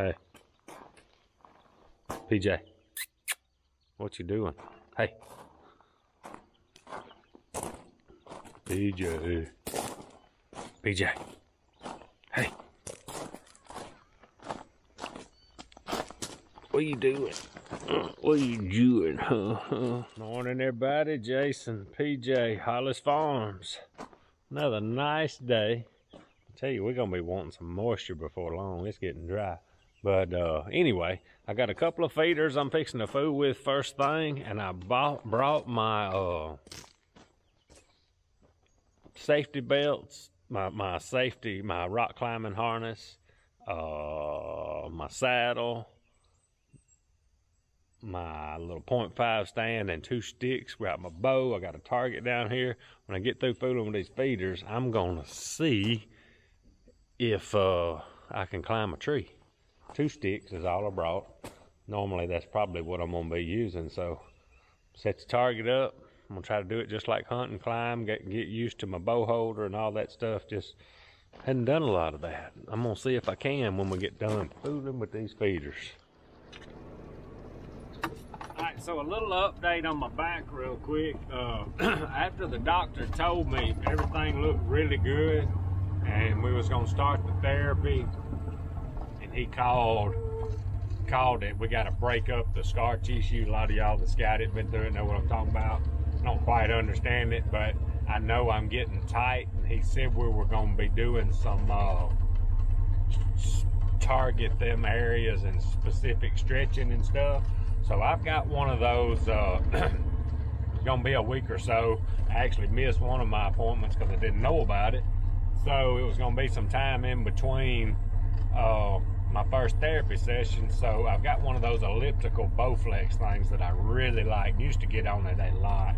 Hey. PJ. What you doing? Hey. PJ. PJ. Hey. What you doing? What you doing, huh? Morning, everybody. Jason, PJ, Hollis Farms. Another nice day. I tell you, we're gonna be wanting some moisture before long. It's getting dry. But uh, anyway, I got a couple of feeders I'm fixing to fool with first thing, and I bought, brought my uh, safety belts, my, my safety, my rock climbing harness, uh, my saddle, my little .5 stand and two sticks. Got my bow. I got a target down here. When I get through fooling with these feeders, I'm gonna see if uh, I can climb a tree. Two sticks is all I brought. Normally that's probably what I'm gonna be using. So set the target up. I'm gonna try to do it just like hunt and climb. Get get used to my bow holder and all that stuff. Just hadn't done a lot of that. I'm gonna see if I can when we get done fooling with these feeders. All right, so a little update on my back real quick. Uh, after the doctor told me everything looked really good and we was gonna start the therapy and he called called it, we gotta break up the scar tissue. A lot of y'all that's got it, been through it, know what I'm talking about. Don't quite understand it, but I know I'm getting tight. And he said we were gonna be doing some uh, target them areas and specific stretching and stuff. So I've got one of those, uh, it's gonna be a week or so. I actually missed one of my appointments because I didn't know about it. So it was gonna be some time in between uh, my first therapy session. So I've got one of those elliptical Bowflex things that I really like. Used to get on it a lot.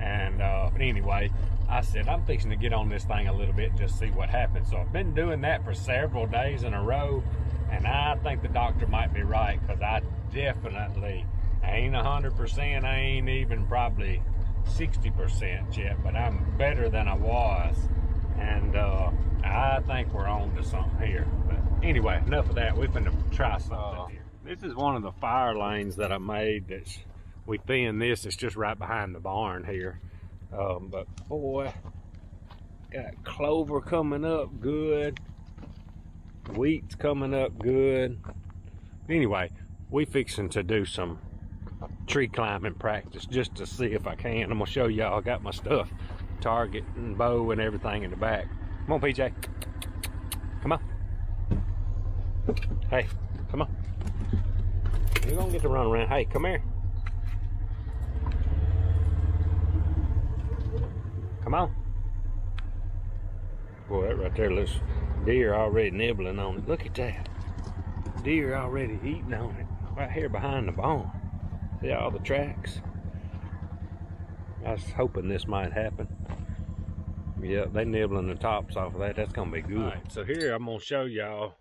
And uh, but anyway, I said I'm fixing to get on this thing a little bit and just see what happens. So I've been doing that for several days in a row, and I think the doctor might be right because I definitely ain't hundred percent. I ain't even probably sixty percent yet, but I'm better than I was, and uh, I think we're on to something here. Anyway, enough of that. We're finna try something uh, here. This is one of the fire lanes that I made. That's we thin this. It's just right behind the barn here. Um, but boy, got clover coming up good. Wheat's coming up good. Anyway, we fixing to do some tree climbing practice just to see if I can. I'm gonna show y'all I got my stuff, target and bow and everything in the back. Come on, PJ. Come on. Hey, come on. You're gonna get to run around. Hey, come here. Come on. Boy, that right there looks deer already nibbling on it. Look at that. Deer already eating on it. Right here behind the barn. See all the tracks? I was hoping this might happen. Yeah, they nibbling the tops off of that. That's gonna be good. so here I'm gonna show y'all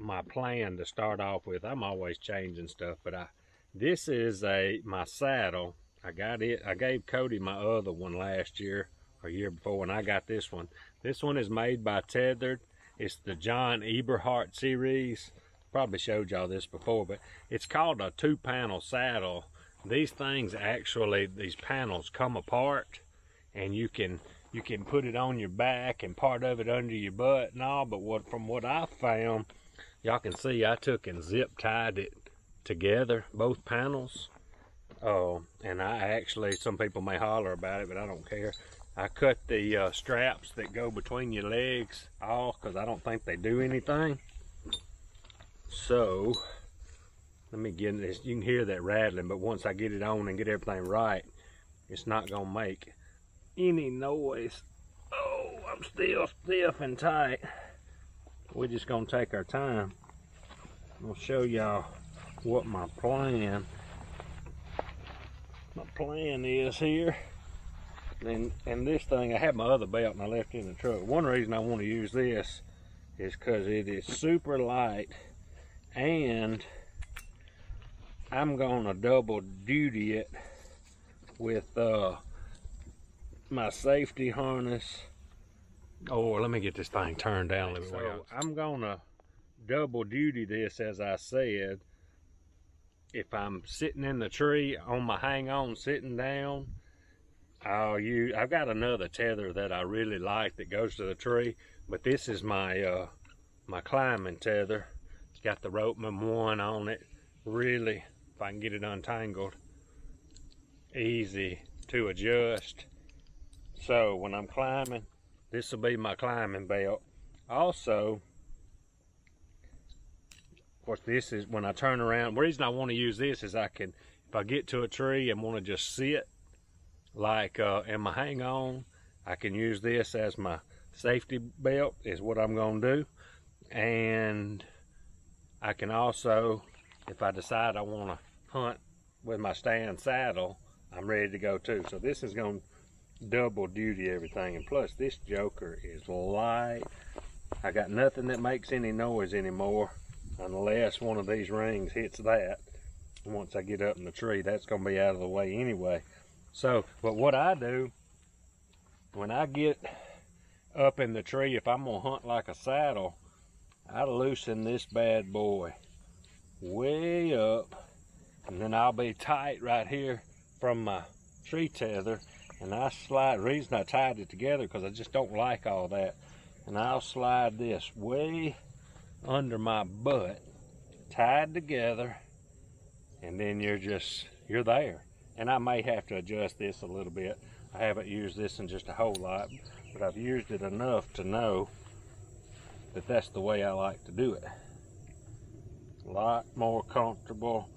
my plan to start off with. I'm always changing stuff, but I this is a my saddle. I got it. I gave Cody my other one last year or year before when I got this one. This one is made by Tethrd. It's the John Eberhart series. Probably showed y'all this before, but it's called a two panel saddle. These things actually, these panels come apart and you can you can put it on your back and part of it under your butt and all but what from what i found y'all can see i took and zip tied it together both panels uh, and i actually some people may holler about it but i don't care i cut the uh, straps that go between your legs off because i don't think they do anything so let me get this you can hear that rattling but once i get it on and get everything right it's not gonna make any noise. Oh, I'm still stiff and tight. We're just gonna take our time. I'm gonna show y'all what my plan my plan is here. And and this thing, I have my other belt and I left in the truck. One reason I want to use this is because it is super light and I'm gonna double duty it with uh my safety harness. Oh, let me get this thing turned down a little so I'm gonna double duty this as I said. If I'm sitting in the tree on my hang on sitting down, I'll use I've got another tether that I really like that goes to the tree, but this is my uh my climbing tether. It's got the Ropeman one on it. Really, if I can get it untangled, easy to adjust. So when I'm climbing, this will be my climbing belt. Also, of course, this is when I turn around. The reason I want to use this is I can, if I get to a tree and want to just sit, like uh, in my hang on, I can use this as my safety belt is what I'm going to do. And I can also, if I decide I want to hunt with my stand saddle, I'm ready to go too. So this is going to double duty everything. And plus this joker is light. I got nothing that makes any noise anymore unless one of these rings hits that. Once I get up in the tree, that's gonna be out of the way anyway. So, but what I do, when I get up in the tree, if I'm gonna hunt like a saddle, I loosen this bad boy way up and then I'll be tight right here from my tree tether and I slide, reason I tied it together because I just don't like all that. And I'll slide this way under my butt, tied together, and then you're just, you're there. And I may have to adjust this a little bit. I haven't used this in just a whole lot, but I've used it enough to know that that's the way I like to do it. A lot more comfortable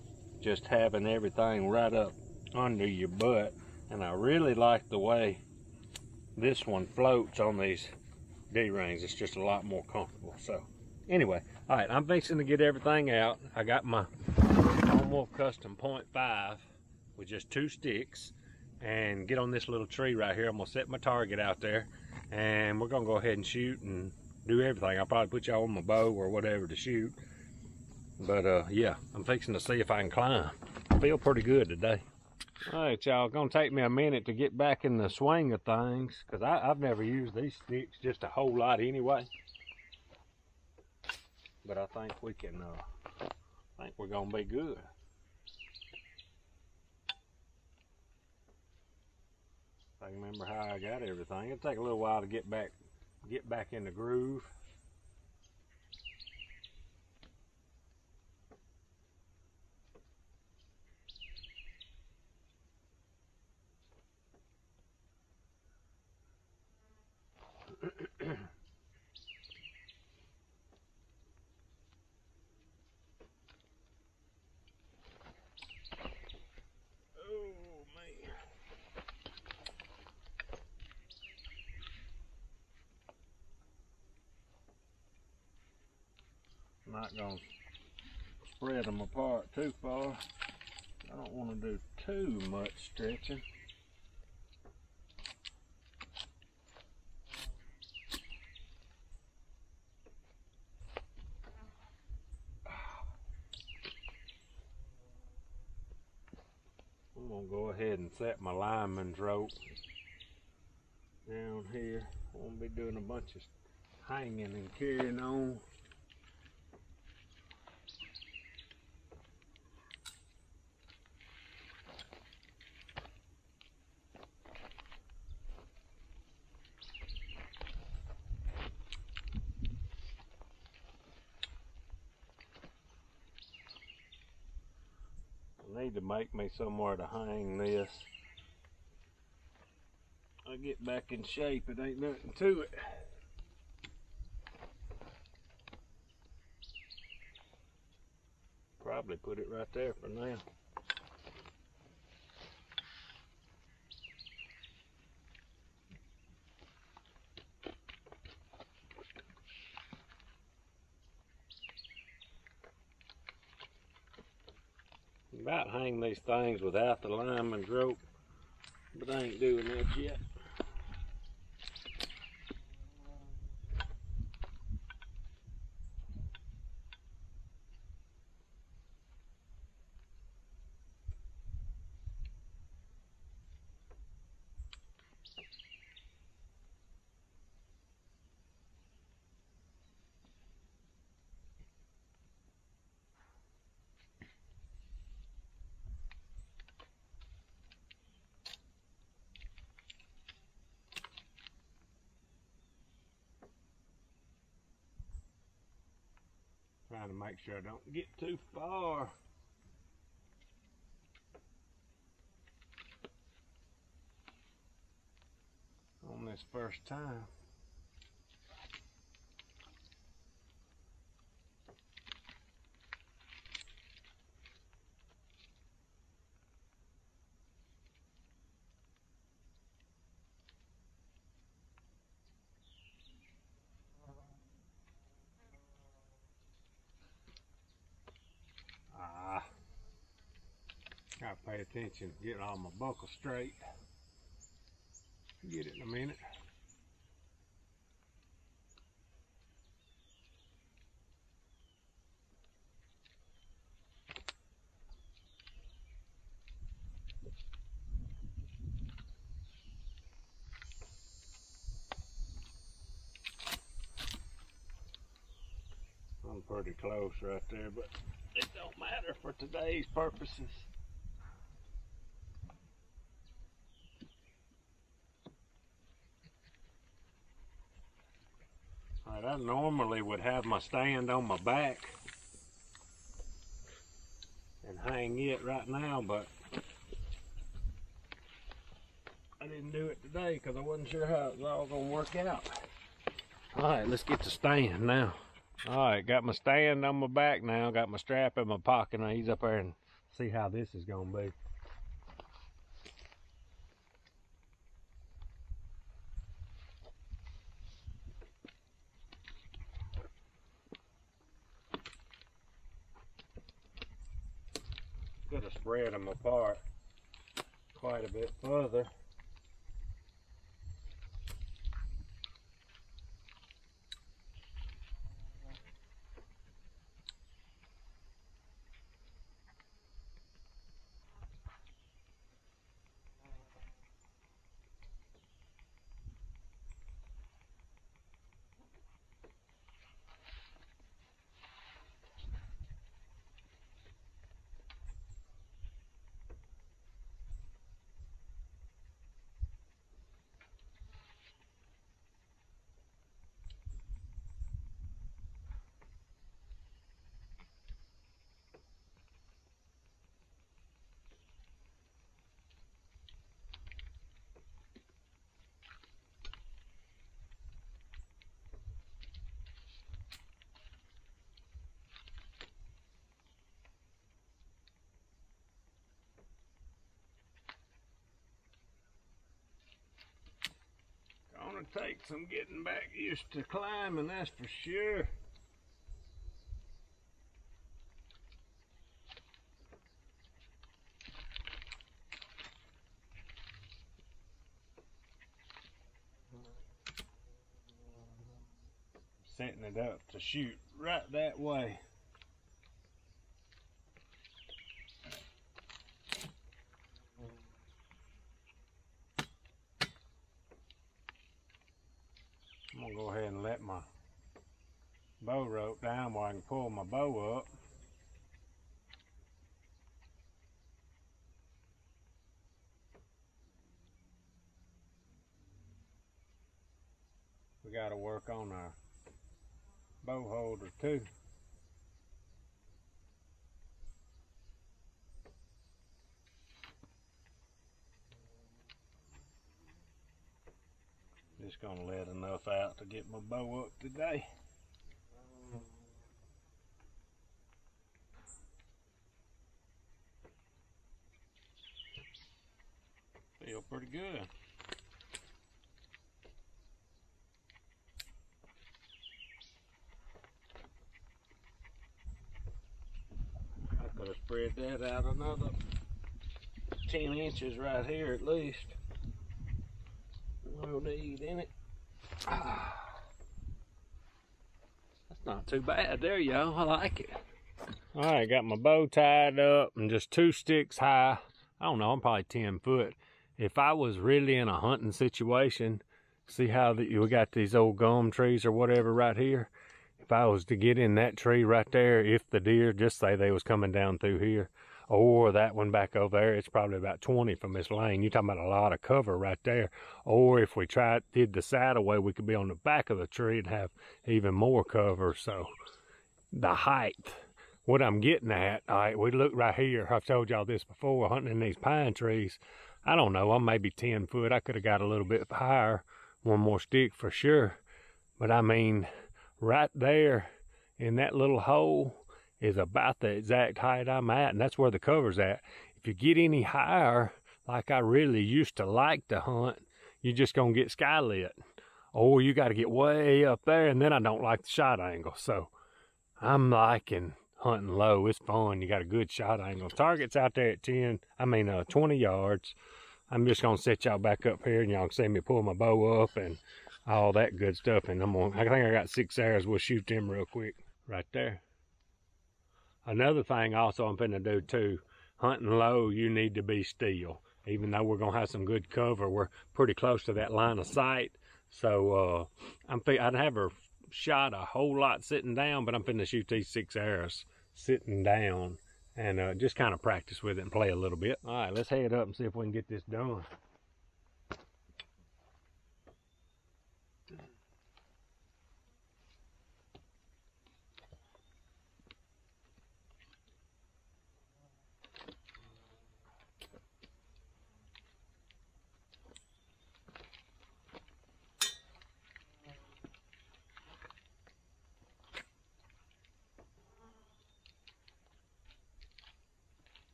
just having everything right up under your butt and I really like the way this one floats on these D-rings. It's just a lot more comfortable. So anyway, all right, I'm fixing to get everything out. I got my Lone Custom .5 with just two sticks and get on this little tree right here. I'm gonna set my target out there and we're gonna go ahead and shoot and do everything. I'll probably put y'all on my bow or whatever to shoot. But uh, yeah, I'm fixing to see if I can climb. I feel pretty good today. All right, y'all, gonna take me a minute to get back in the swing of things because I've never used these sticks just a whole lot anyway. But I think we can, uh, I think we're gonna be good. I remember how I got everything. It'll take a little while to get back, get back in the groove. Not going to spread them apart too far. I don't want to do too much stretching. I'm going to go ahead and set my lineman's rope down here. I won't be doing a bunch of hanging and carrying on. need to make me somewhere to hang this. I get back in shape, it ain't nothing to it. Probably put it right there for now. about hang these things without the lineman's rope, but I ain't doing that yet. Trying to make sure I don't get too far. On this first time. Gotta pay attention, getting all my buckle straight. Get it in a minute. I'm pretty close right there, but it don't matter for today's purposes. I normally would have my stand on my back and hang it right now, but I didn't do it today because I wasn't sure how it was all going to work out. All right, let's get the stand now. All right, got my stand on my back now, got my strap in my pocket. Now he's up there and see how this is going to be. could have spread them apart quite a bit further. Gonna take some getting back used to climbing, that's for sure. Setting it up to shoot right that way. I'm gonna go ahead and let my bow rope down where I can pull my bow up. We got to work on our bow holder too. Just gonna let enough out to get my bow up today. Feel pretty good. I could have spread that out another 10 inches right here at least we'll need in it. That's not too bad there, y'all. I like it. All right, got my bow tied up and just two sticks high. I don't know, I'm probably 10 foot. If I was really in a hunting situation, see how the, we got these old gum trees or whatever right here? If I was to get in that tree right there, if the deer, just say they was coming down through here, or that one back over there, it's probably about 20 from this lane. You're talking about a lot of cover right there. Or if we tried, did the saddle way, we could be on the back of the tree and have even more cover. So the height. What I'm getting at, all right, we look right here. I've told y'all this before, hunting in these pine trees. I don't know, I'm maybe 10 foot. I could have got a little bit higher, one more stick for sure. But I mean, right there in that little hole is about the exact height I'm at, and that's where the cover's at. If you get any higher, like I really used to like to hunt, you're just gonna get skylit. Or you gotta get way up there, and then I don't like the shot angle. So I'm liking hunting low. It's fun. You got a good shot angle. Target's out there at 10, I mean uh, 20 yards. I'm just gonna set y'all back up here and y'all can see me pull my bow up and all that good stuff. And I'm gonna, I think I got six arrows. We'll shoot them real quick right there. Another thing also I'm finna do too, hunting low, you need to be still. Even though we're gonna have some good cover, we're pretty close to that line of sight. So uh, I'm I never shot a whole lot sitting down, but I'm finna shoot these six arrows sitting down and uh, just kind of practice with it and play a little bit. All right, let's head up and see if we can get this done.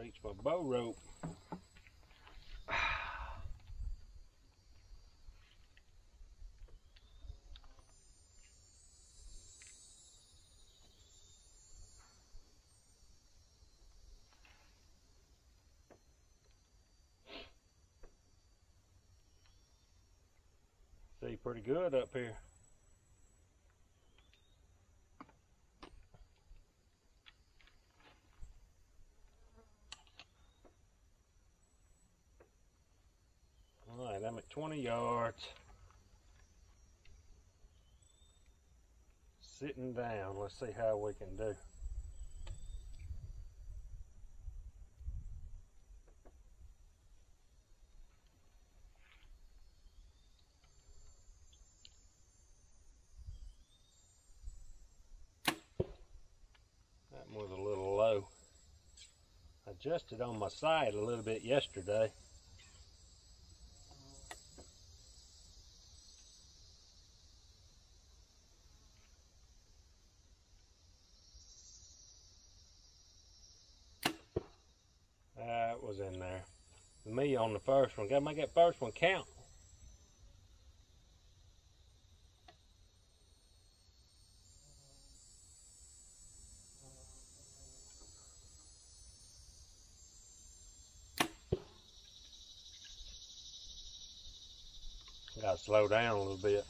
Reach my bow rope. See pretty good up here. I'm at 20 yards. Sitting down. Let's see how we can do. That was a little low. Adjusted on my side a little bit yesterday. was in there. Me on the first one. Gotta make that first one count. Gotta slow down a little bit.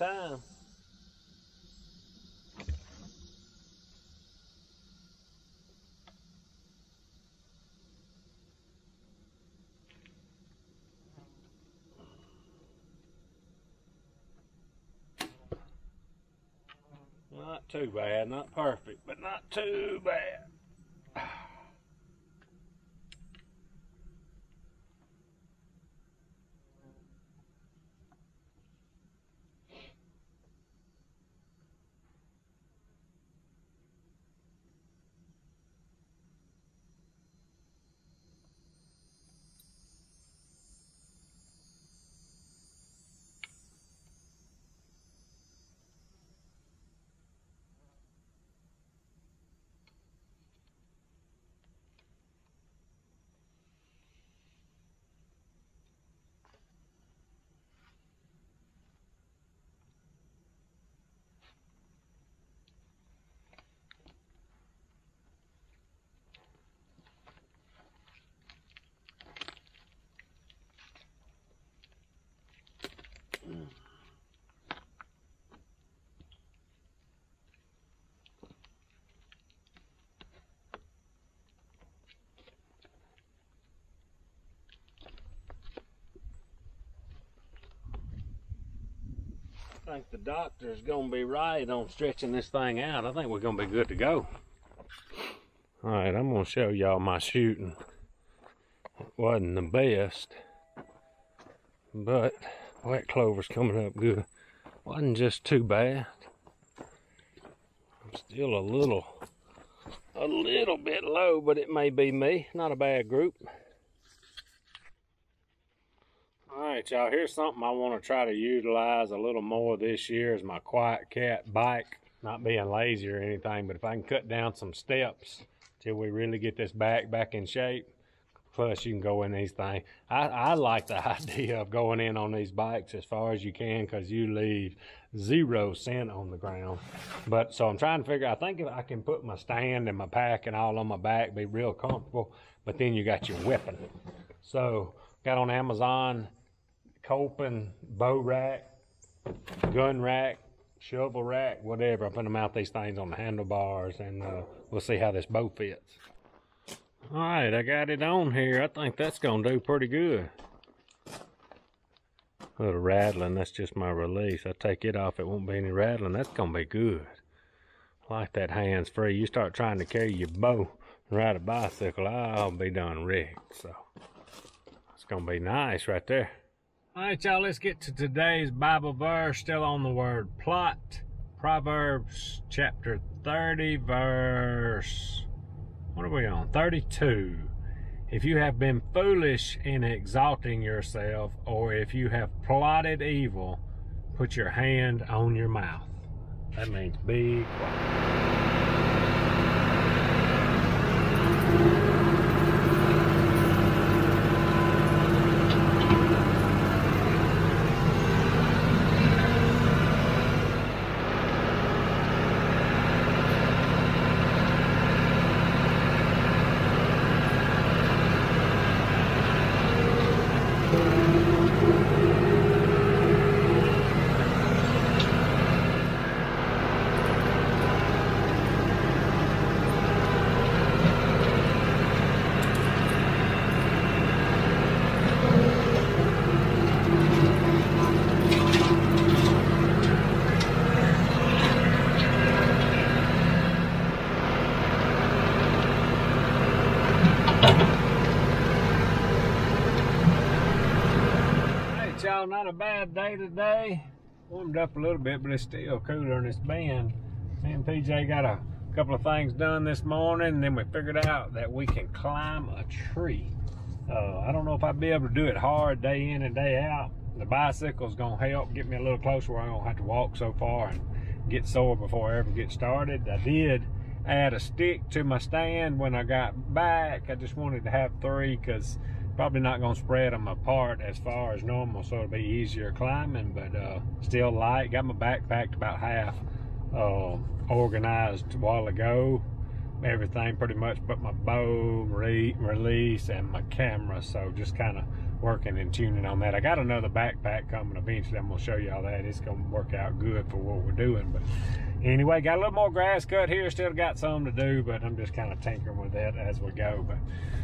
More time. Not too bad, not perfect, but not too bad. I think the doctor's gonna be right on stretching this thing out. I think we're gonna be good to go. All right, I'm gonna show y'all my shooting. It wasn't the best, but wet clover's coming up good. Wasn't just too bad. I'm still a little, a little bit low, but it may be me. Not a bad group. All right, y'all, here's something I want to try to utilize a little more this year is my QuietKat bike. Not being lazy or anything, but if I can cut down some steps till we really get this back back in shape, plus you can go in these things. I, I like the idea of going in on these bikes as far as you can because you leave zero scent on the ground. But so I'm trying to figure, I think if I can put my stand and my pack and all on my back, be real comfortable, but then you got your weapon. So got on Amazon, Copen bow rack, gun rack, shovel rack, whatever. I'm putting them out these things on the handlebars and uh, we'll see how this bow fits. All right, I got it on here. I think that's gonna do pretty good. A little rattling, that's just my release. I take it off, it won't be any rattling. That's gonna be good. like that hands free. You start trying to carry your bow and ride a bicycle, I'll be done rigged. So it's gonna be nice right there. All right, y'all, let's get to today's Bible verse. Still on the word plot. Proverbs chapter 30, verse, what are we on? 32. If you have been foolish in exalting yourself, or if you have plotted evil, put your hand on your mouth. That means be quiet. y'all, not a bad day today. Warmed up a little bit, but it's still cooler in this bend. Me and PJ got a couple of things done this morning, and then we figured out that we can climb a tree. Uh, I don't know if I'd be able to do it hard day in and day out. The bicycle's gonna help get me a little closer where I don't have to walk so far and get sore before I ever get started. I did add a stick to my stand when I got back. I just wanted to have three because probably not going to spread them apart as far as normal so it'll be easier climbing but uh, still light. Got my backpack about half uh, organized a while ago. Everything pretty much but my bow re release and my camera so just kind of working and tuning on that. I got another backpack coming eventually. I'm gonna show you all that. It's gonna work out good for what we're doing but anyway got a little more grass cut here. Still got some to do but I'm just kind of tinkering with that as we go but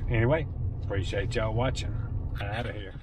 anyway Appreciate y'all watching. Out of here.